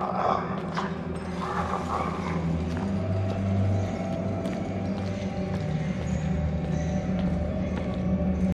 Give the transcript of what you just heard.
啊。